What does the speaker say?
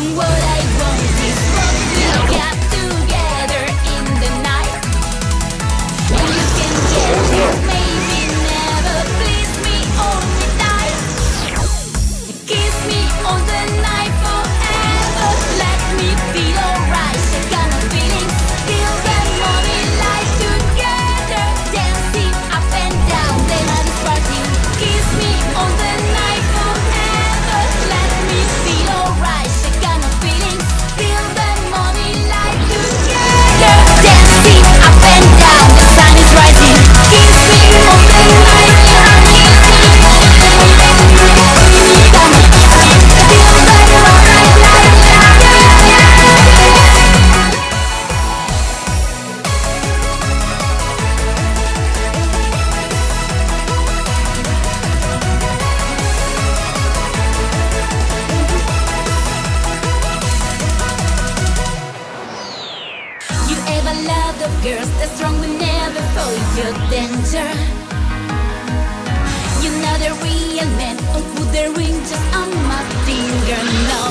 What I want is what we got to Girls, that strong will never fall your danger. You know the real men Don't put their ring just on my finger, no.